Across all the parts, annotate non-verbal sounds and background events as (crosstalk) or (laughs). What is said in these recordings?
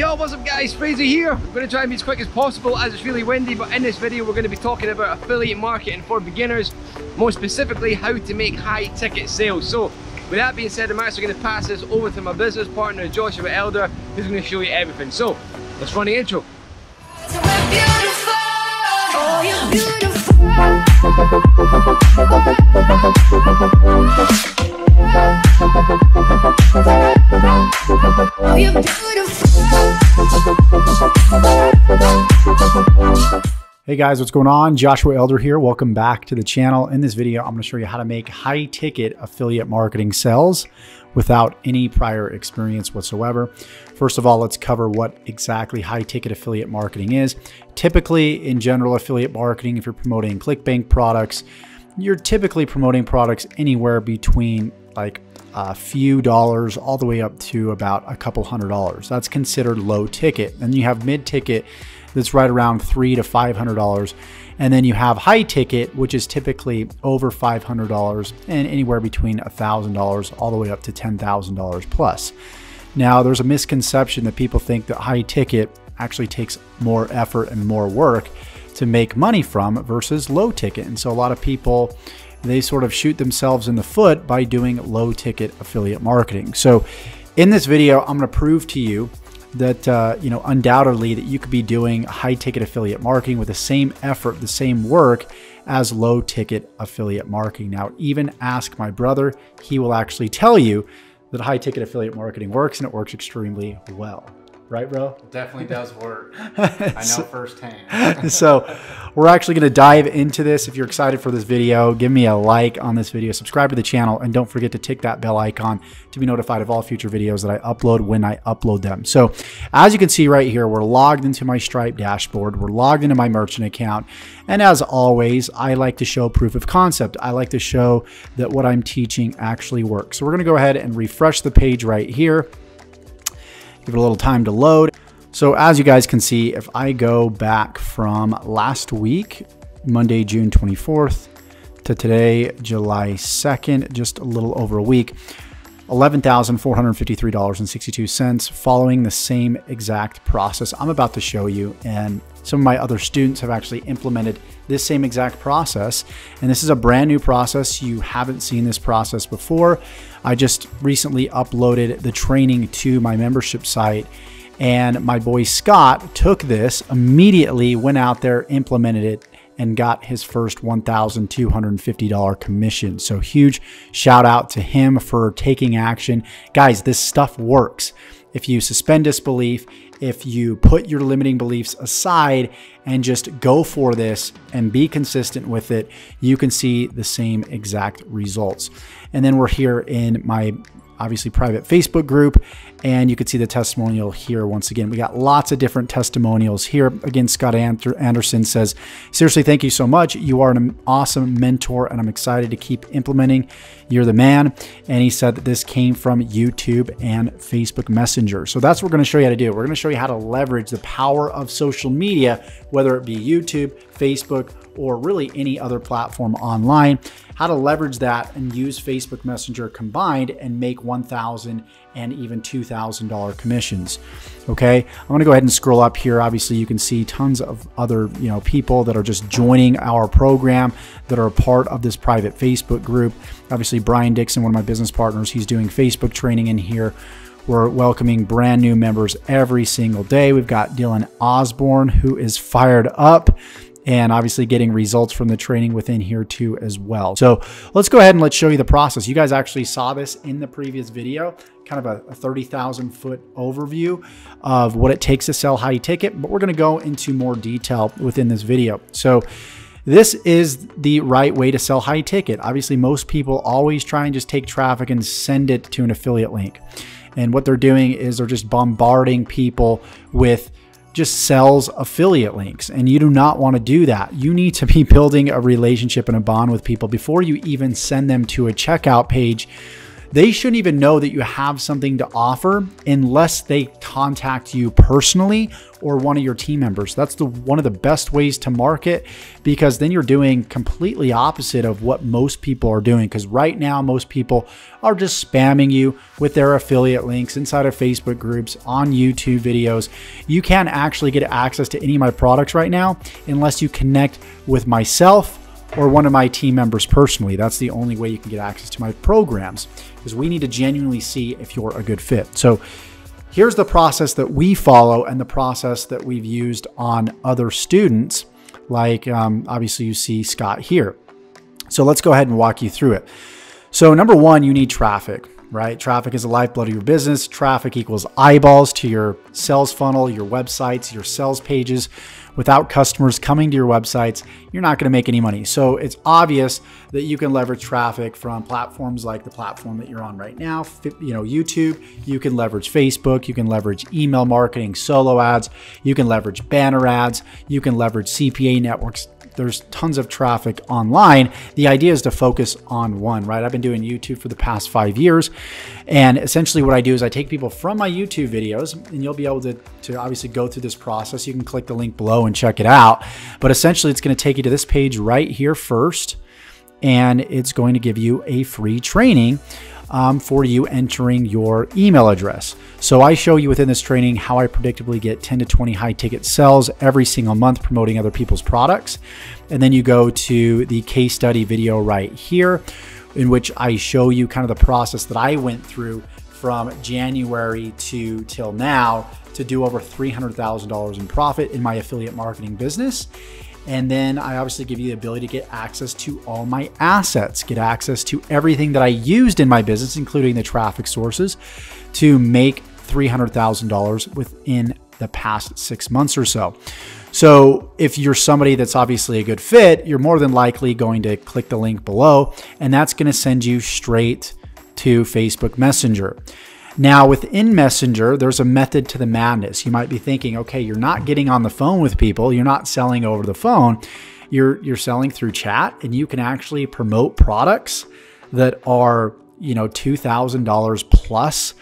Yo, what's up guys? Fraser here. I'm going to try and be as quick as possible as it's really windy, but in this video we're going to be talking about affiliate marketing for beginners, more specifically how to make high ticket sales. So with that being said, I'm actually going to pass this over to my business partner, Joshua Elder, who's to show you everything. So let's run the intro. Oh, Hey guys, what's going on? Joshua Elder here. Welcome back to the channel. In this video, I'm going to show you how to make high ticket affiliate marketing sales without any prior experience whatsoever. First of all, let's cover what exactly high ticket affiliate marketing is. Typically, in general affiliate marketing, if you're promoting ClickBank products, you're typically promoting products anywhere between like a few dollars all the way up to about a couple hundred dollars. That's considered low ticket. And you have mid ticket that's right around three to five hundred dollars. And then you have high ticket, which is typically over $500 and anywhere between a $1,000 all the way up to $10,000 plus. Now, there's a misconception that people think that high ticket actually takes more effort and more work to make money from versus low ticket. And so a lot of people they sort of shoot themselves in the foot by doing low ticket affiliate marketing. So in this video, I'm going to prove to you that uh, you know undoubtedly that you could be doing high ticket affiliate marketing with the same effort, the same work as low ticket affiliate marketing. Now, even ask my brother; he will actually tell you that high ticket affiliate marketing works and it works extremely well right, bro? Definitely does work. (laughs) I know so, firsthand. (laughs) so, we're actually going to dive into this. If you're excited for this video, give me a like on this video, subscribe to the channel, and don't forget to tick that bell icon to be notified of all future videos that I upload when I upload them. So, as you can see right here, we're logged into my Stripe dashboard, we're logged into my merchant account, and as always, I like to show proof of concept. I like to show that what I'm teaching actually works. So, we're going to go ahead and refresh the page right here. Give it a little time to load. So as you guys can see, if I go back from last week, Monday, June 24th, to today, July 2nd, just a little over a week, $11,453.62 following the same exact process I'm about to show you. And some of my other students have actually implemented this same exact process. And this is a brand new process. You haven't seen this process before. I just recently uploaded the training to my membership site. And my boy Scott took this immediately, went out there, implemented it, and got his first $1,250 commission. So huge shout out to him for taking action. Guys, this stuff works. If you suspend disbelief, if you put your limiting beliefs aside and just go for this and be consistent with it, you can see the same exact results. And then we're here in my obviously private Facebook group. And you can see the testimonial here once again. We got lots of different testimonials here. Again, Scott Anderson says, Seriously, thank you so much. You are an awesome mentor, and I'm excited to keep implementing. You're the man. And he said that this came from YouTube and Facebook Messenger. So that's what we're going to show you how to do. We're going to show you how to leverage the power of social media, whether it be YouTube, Facebook, or really any other platform online, how to leverage that and use Facebook Messenger combined and make 1,000 and even $2,000 commissions. Okay, I'm gonna go ahead and scroll up here. Obviously, you can see tons of other you know people that are just joining our program that are a part of this private Facebook group. Obviously, Brian Dixon, one of my business partners, he's doing Facebook training in here. We're welcoming brand new members every single day. We've got Dylan Osborne, who is fired up and obviously getting results from the training within here too as well. So let's go ahead and let's show you the process. You guys actually saw this in the previous video, kind of a, a 30,000 foot overview of what it takes to sell high ticket, but we're gonna go into more detail within this video. So this is the right way to sell high ticket. Obviously, most people always try and just take traffic and send it to an affiliate link. And what they're doing is they're just bombarding people with just sells affiliate links. And you do not want to do that. You need to be (laughs) building a relationship and a bond with people before you even send them to a checkout page they shouldn't even know that you have something to offer unless they contact you personally or one of your team members. That's the one of the best ways to market because then you're doing completely opposite of what most people are doing because right now most people are just spamming you with their affiliate links inside of Facebook groups, on YouTube videos. You can't actually get access to any of my products right now unless you connect with myself or one of my team members personally. That's the only way you can get access to my programs because we need to genuinely see if you're a good fit. So here's the process that we follow and the process that we've used on other students. Like um, obviously you see Scott here. So let's go ahead and walk you through it. So number one, you need traffic right? Traffic is the lifeblood of your business. Traffic equals eyeballs to your sales funnel, your websites, your sales pages. Without customers coming to your websites, you're not going to make any money. So it's obvious that you can leverage traffic from platforms like the platform that you're on right now, you know, YouTube. You can leverage Facebook. You can leverage email marketing, solo ads. You can leverage banner ads. You can leverage CPA networks there's tons of traffic online. The idea is to focus on one, right? I've been doing YouTube for the past five years. And essentially what I do is I take people from my YouTube videos and you'll be able to, to obviously go through this process. You can click the link below and check it out. But essentially it's going to take you to this page right here first. And it's going to give you a free training um, for you entering your email address. So I show you within this training how I predictably get 10 to 20 high ticket sales every single month promoting other people's products. And then you go to the case study video right here, in which I show you kind of the process that I went through from January to till now to do over $300,000 in profit in my affiliate marketing business. And then I obviously give you the ability to get access to all my assets, get access to everything that I used in my business, including the traffic sources, to make $300,000 within the past six months or so. So, if you're somebody that's obviously a good fit, you're more than likely going to click the link below, and that's going to send you straight to Facebook Messenger. Now, within Messenger, there's a method to the madness. You might be thinking, okay, you're not getting on the phone with people, you're not selling over the phone, you're you're selling through chat, and you can actually promote products that are you know two thousand dollars plus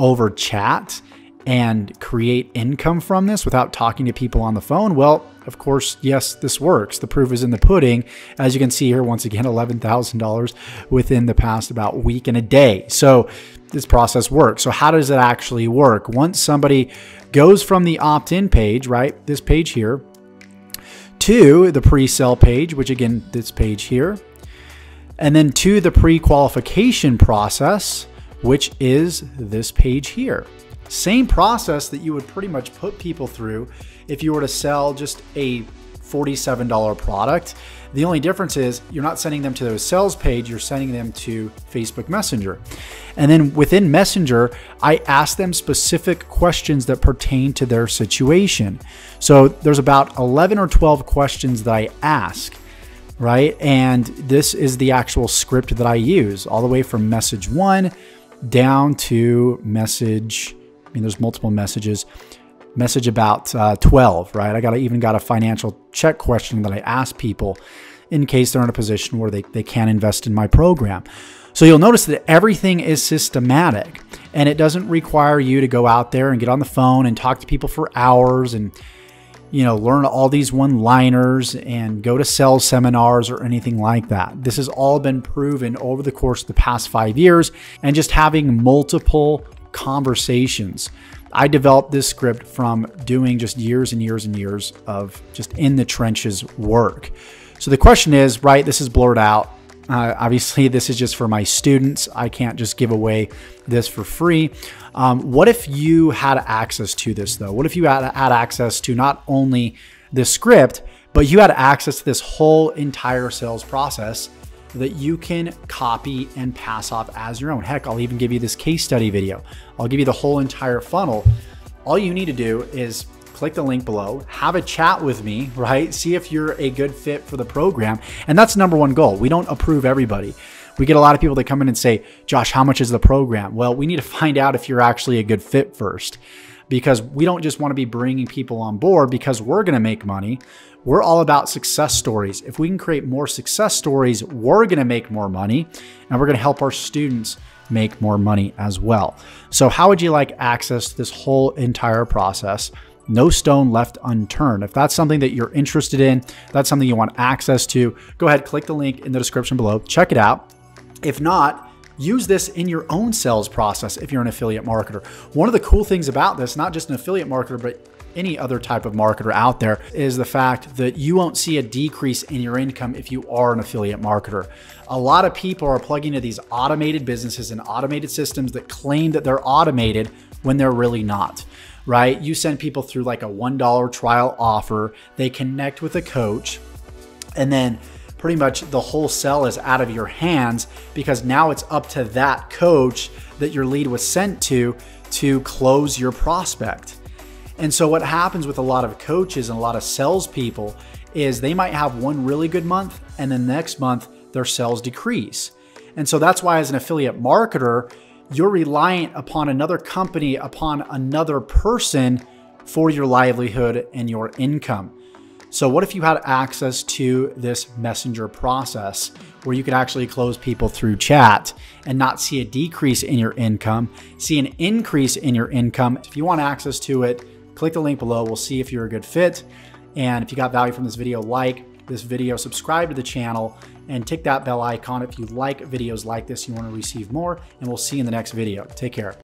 over chat and create income from this without talking to people on the phone? Well, of course, yes, this works. The proof is in the pudding. As you can see here, once again, $11,000 within the past about week and a day. So this process works. So how does it actually work? Once somebody goes from the opt-in page, right, this page here, to the pre-sale page, which again, this page here, and then to the pre-qualification process, which is this page here. Same process that you would pretty much put people through if you were to sell just a $47 product. The only difference is you're not sending them to the sales page, you're sending them to Facebook Messenger. And then within Messenger, I ask them specific questions that pertain to their situation. So there's about 11 or 12 questions that I ask, right? And this is the actual script that I use, all the way from message one down to message. I mean, there's multiple messages message about uh, 12, right? I got even got a financial check question that I ask people in case they're in a position where they, they can invest in my program. So you'll notice that everything is systematic and it doesn't require you to go out there and get on the phone and talk to people for hours and you know learn all these one-liners and go to sales seminars or anything like that. This has all been proven over the course of the past 5 years and just having multiple conversations I developed this script from doing just years and years and years of just in the trenches work. So the question is, right, this is blurred out. Uh, obviously, (laughs) this is just for my students. I can't just give away this for free. Um, what if you had access to this, though? What if you had, had access to not only the script, but you had access to this whole entire sales process that you can copy and pass off as your own. Heck, I'll even give you this case study video. I'll give you the whole entire funnel. All you need to do is click the link below, have a chat with me, right? See if you're a good fit for the program. And that's number one goal. We don't approve everybody. We get a lot of people that come in and say, Josh, how much is the program? Well, we need to find out if you're actually a good fit first because we don't just want to be bringing people on board because we're going to make money. We're all about success stories. If we can create more success stories, we're going to make more money and we're going to help our students make more money as well. So, how would you like access to this whole entire process? No stone left unturned. If that's something that you're interested in, that's something you want access to, go ahead, click the link in the description below, check it out. If not, use this in your own sales process if you're an affiliate marketer. One of the cool things about this, not just an affiliate marketer, but any other type of marketer out there is the fact that you won't see a decrease in your income if you are an affiliate marketer. A lot of people are plugging into these automated businesses and automated systems that claim that they're automated when they're really not, right? You send people through like a $1 trial offer, they connect with a coach, and then pretty much the whole sell is out of your hands because now it's up to that coach that your lead was sent to to close your prospect. And so what happens with a lot of coaches and a lot of salespeople is they might have one really good month and then next month their sales decrease. And so that's why as an affiliate marketer, you're reliant upon another company, upon another person for your livelihood and your income. So what if you had access to this messenger process where you could actually close people through chat and not see a decrease in your income, see an increase in your income? If you want access to it, click the link below. We'll see if you're a good fit. And if you got value from this video, like this video, subscribe to the channel, and tick that bell icon if you like videos like this, you want to receive more. And we'll see you in the next video. Take care.